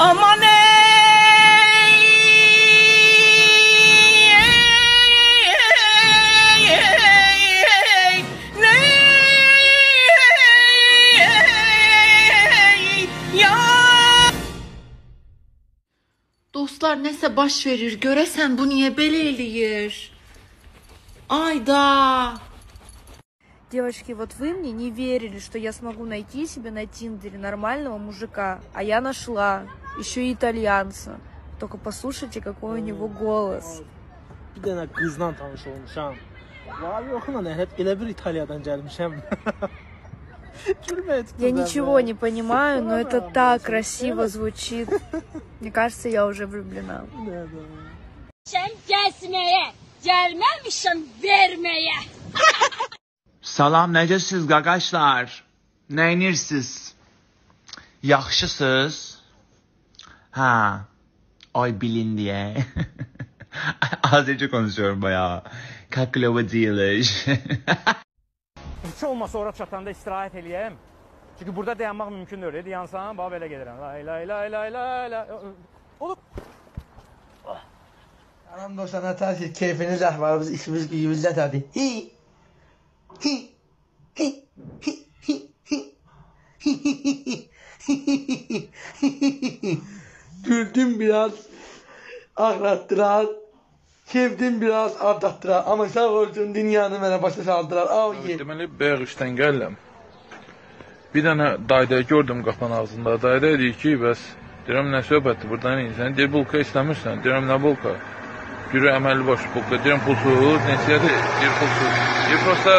Aman ey, ey, ey, ey, ey, ya. Dostlar nəsə baş verir. Görəsən bu belə eləyir? Ayda. Девочки, вот вы мне не верили, что я смогу найти себе на Тиндере нормального мужика, а я нашла еще и итальянца. Только послушайте, какой у него голос. Bir dənə qızla tanış olmuşam. Vay yoxuna nəhət elə bir İtaliyadan gəlmişəm. Я ничего не понимаю, но это так красиво звучит. Мне кажется, я уже влюблена. Salam, necəsiz qaqaşlar? Nəyinirsiniz? Yaxşısınız? Ha. Ay bilin diye. Azıcık konuşuyorum bayağı. Kaklava değiliz. Heç olmasa ora çatanda istirahət eləyəm. Çünki burada dayanmaq mümkün deyil. Dayansan, bax belə gedirəm. Lay lay lay lay lay lay. Olub. Salam dostlar, nətər ki, keyfiniz, əhvalınız, işimiz, gücümüz nətərdir? Hi, hi, hi, hi, hi, hi, hi, hi, hi, hi. Güldüm biraz, ağlattırar, sevdim biraz, aldattırar. Ama sağ olsun dünyanı mənə başa saldılar. Oh yeah. Deməli, bayaq işdən gəldim. Bir dənə dayda gördüm qapının ağzında. Dayda deyir ki, bəs deyirəm nə söhbətdir burdan insan? Deyir bulka istəmirsən. Deyirəm nə bulka? Yürü əməlli boş bulka. Deyirəm pulsuz, neçədir? Deyir pulsuz. Deyir prosta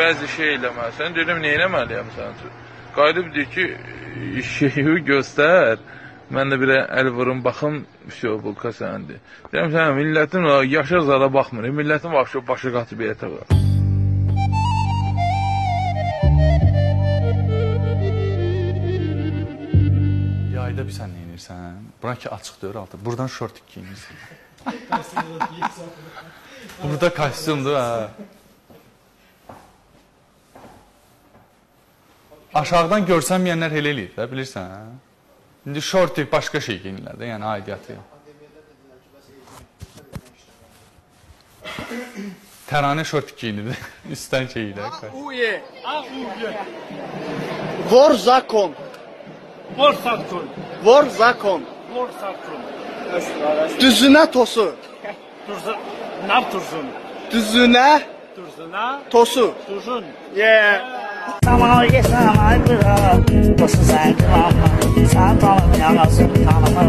bəzi şey eləməlisən. Deyirəm nə eləməliyəm sənin üçün? Qayıdıb deyir ki, şeyi göstər. Mən də bir əl vurum, baxım, şey bulka səndir. Deyirəm sən millətin o yaşa zada baxmır. Millətin başı başı qatıb yerə var. Yayda bir sən neynirsən? Bura ki açıqdır altı. Buradan şort geyinirsən. Burada kostyumdur ha. Aşağıdan görsənməyənlər elə eləyir də, bilirsən hə? İndi shorting başqa şey geyinlər də, yəni aidiyyəti. Tərane short geyinirdi. Üstdən şeylə. Uye, uye. Vor zakon. Vor zakon. Vor zakon. Vor zakon. Düzünə tosu. Dursun. Nar tursun. Düzünə. Dursuna. Tosu. Tursun. Yeah. 大妈一生还不得，我是三个妈妈，三当了娘老是当了妈，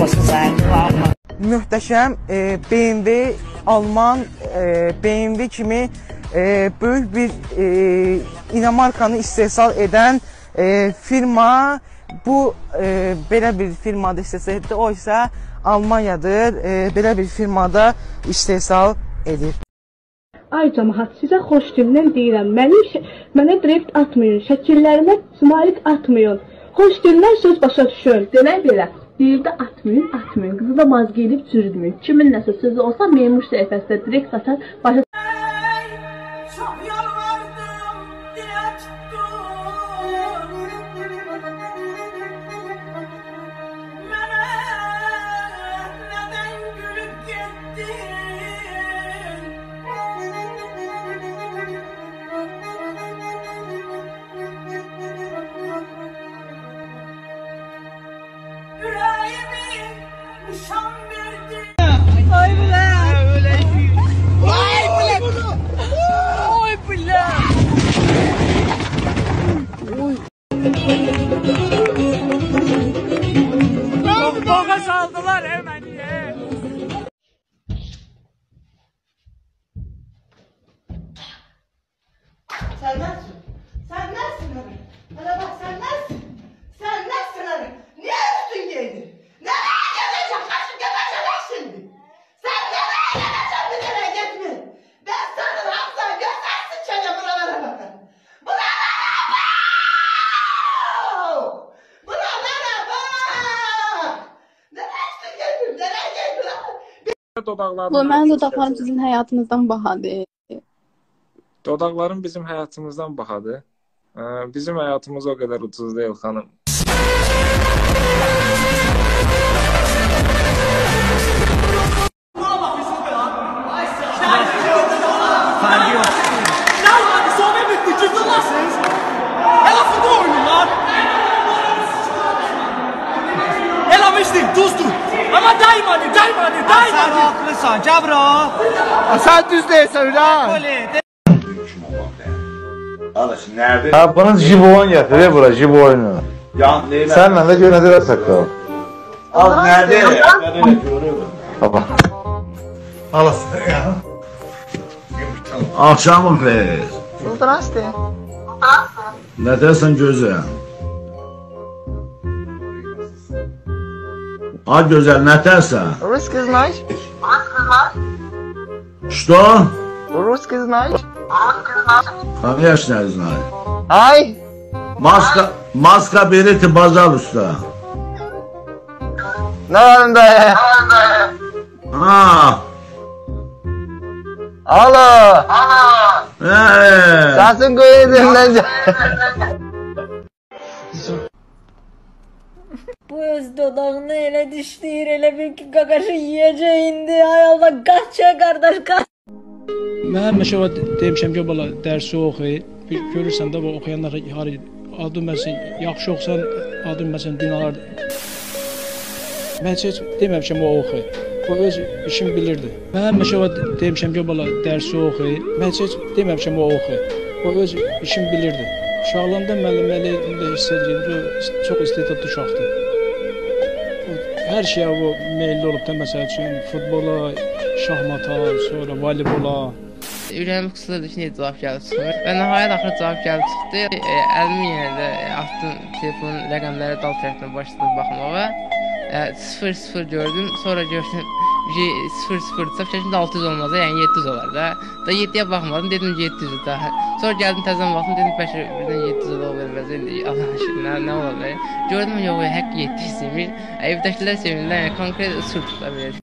我是三个妈妈。Möhtəşəm e, BMW Alman e, BMW kimi e, böyük bir e, İnamarkanı istehsal edən e, firma bu e, belə bir firmada istehsal etdi. O isə Almanyadır. E, belə bir firmada istehsal edir. Ay cəmaət, sizə xoş gündən deyirəm. Məni mənə drift atmayın, şəkillərimə smailik atmayın. Xoş gündən söz başa düşün. Demək belə, Deyirdi atmayın, atmayın. Qızı da mazgı edib cürdürməyin. Kimin nəsə sözü olsa memur səhifəsində direkt satar. Başa Thank you. Bu mənim dodaqlarım sizin həyatınızdan bahadır. Dodaqların bizim həyatımızdan bahadır. Bizim həyatımız o qədər ucuz deyil, xanım. Fərqi اما دای مانی دای مانی دای مانی اخلصا جبرا اصلا düz değilsen ulan. Nerede? Ha bana jiboğan getir he bura jiboğanı. Ya neyle? Senle de göre nedir sakla. Al nerede? Ya ben öyle görüyorum. Baba. Alasın ya. Akşamın feyir. Zdrasti. Ne dersen gözü ya. gözəl, nətəsən? Русский знаешь? Что? Русский знаешь? Конечно, не знаю. Ай! Маска, маска берите, пожалуйста. Nerede? А, Alo! ee. Sesin koyuyordun öz dodağını ele dişleyir ele bir ki gagaşı yiyeceğindi. Ay Allah kaç ya kardeş kaç. Mən həmişə demişəm ki, bala dərsi oxu. Görürsən də bu oxuyanlar harı adı məsələn yaxşı oxusan adı məsələn dünyalar. Mən heç deməmişəm o oxu. O öz işini bilirdi. Mən həmişə demişəm ki, bala dərsi oxu. Mən heç deməmişəm o oxu. O öz işini bilirdi. Uşaqlığında müəllim elə hiss edirdim ki, çox istedadlı uşaqdır. Hər şeyə o meylli olub da məsəl üçün futbola, şahmata, sonra voleybola. Ürəyim qısılırdı ki, necə cavab gəlib çıxmır. Və nəhayət axır cavab gəlib çıxdı. E, əlimi yenə də atdım telefonun rəqəmləri dal tərəfindən başladım baxmağa. E, 0-0 gördüm, sonra gördüm ki 0-0-dırsa fikirləşdim 600 olmaz, yəni 700 olar da. Da 7-yə baxmadım, dedim 700 da. Sonra gəldim təzədən baxdım, dedim bəlkə birdən 700 ola በዘንድ አላሽና ናወበ ጆርም የወ ሀቅ የትሽ ሲሚል evdekiler sevindiler. Konkret ısır tutabilir.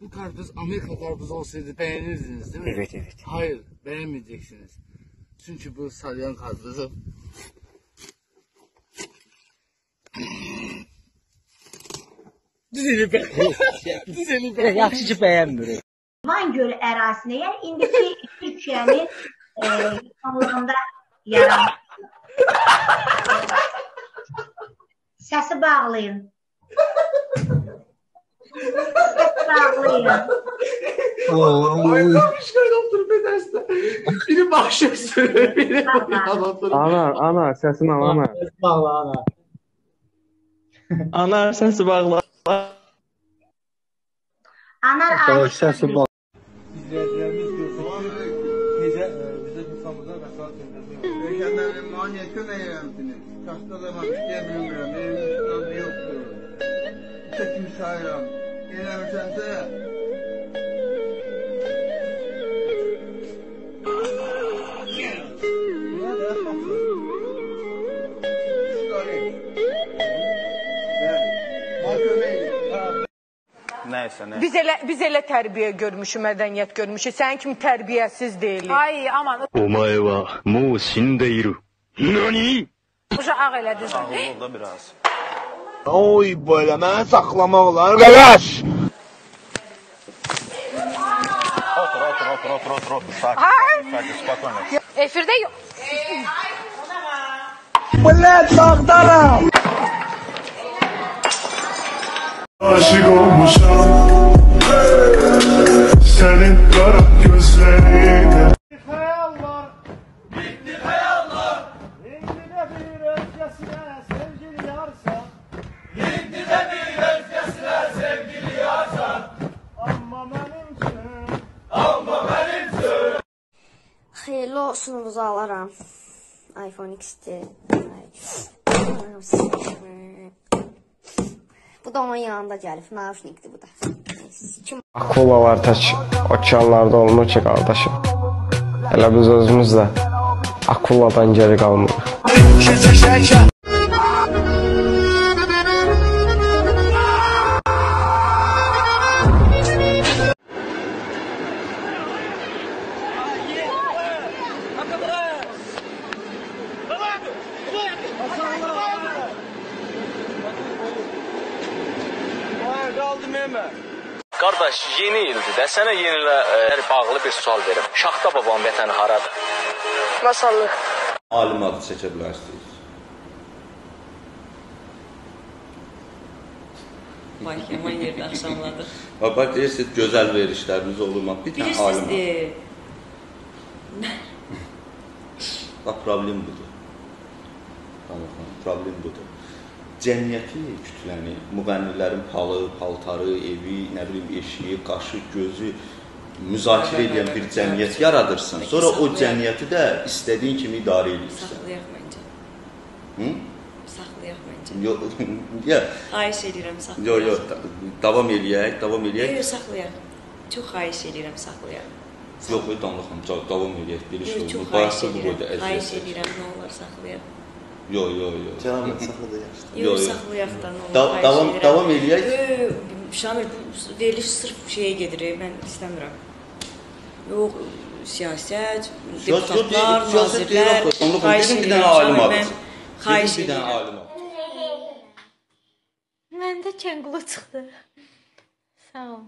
Bu karpuz Amerika karpuzu olsaydı beğenirdiniz değil mi? Evet evet. Hayır beğenmeyeceksiniz. Çünkü bu salyan karpuzu. Düzeni be. Düzeni be. Yaxşıcı bəyənmirik. Van Gölü ərazisinə, yəni indiki Türkiyənin e, yaxınlığında yaranır. Səsi bağlayın. Səsi bağlayın. şöyle oturup edersin. Biri başı üstüne, biri Ana, ana, sesini al ana. Bağla ana. Ana səsi bağla. Anar Savaş sesi İstanbul'a vefat edildi. Peygamberin maniyeti ve yöntemi. Tastalama istemiyorum. Benim İslam'da yoktur. Çekim sayram. İlersense Nəysə, nə? Biz elə biz elə tərbiyə görmüşük, mədəniyyət görmüşük. Sənin kimi tərbiyəsiz deyilik. Ay, aman. お前はもう死んでいる。何 Uşaq ağ elədin. Ağıllı ol da biraz. oy belə mənə saxlamaq olar. Qalaş! Otur, otur, otur, otur, otur, otur. Sakin, Ay. sakin, spokojno. Efirdə yox. Millet dağdaram! Aşık olmuşam. Senin kara gözlerine. Hayaller. Bitti hayaller. Şimdi de bir öfkesine sevgili yarsa. Şimdi de bir öfkesine Ama benimsin Ama benimsin Hayırlı olsun uzalarım iPhone X'ti. Bu da onun yanında gəlib. Naushnikdir bu da. Kim Akulalar tək okeanlarda olmur ki, qardaşım. Elə biz özümüz də akuladan geri qalmırıq. Aldım Emə. Qardaş, yeni ildir də. Sənə yeni ilə e, bağlı bir sual verim. Şaxta babam vətəni haradır? Masallı. Alim adı çəkə bilərsiniz. Yaman yerdə axşamladı. Bax, deyirsiniz, gözəl verişləriniz olur. Bir Bilirsiniz, alim adı. e, Bax, problem budur. Tamam, problem budur. Cəmiyyəti, kütləni, müğənnilərin palı, paltarı, evi, nə bilim, eşiyi, qaşı, gözü müzakirə edən bir cəmiyyət yaradırsan. Sonra o cəmiyyəti də istədiyin kimi idarə edirsən. saxlayaq məncə. Hı? Saxlayaq məncə. Yox, ya. Xahiş edirəm saxlayaq. Yox, yox, da- davam eləyək, davam eləyək. Yox, saxlayaq. Çox xahiş edirəm saxlayaq. Yox, danlıq xanım, davam eləyək. Oldu. çox Bayaqsa xahiş bu boyda edirəm. Xahiş əziyyət. edirəm, nə olar saxlayaq. Yox, yox, yox. Cənab saxla yaxşı. Yox, saxlayaq da davam- edirəm. davam eləyək. Şamil, veriliş sırf şeyə gedir, mən istəmirəm. Yox, siyasət, deputatlar, nazirlər. xahiş dedim bir dənə alim mən Xahiş bir dənə alim adı. Məndə kəngulu çıxdı. Sağ ol.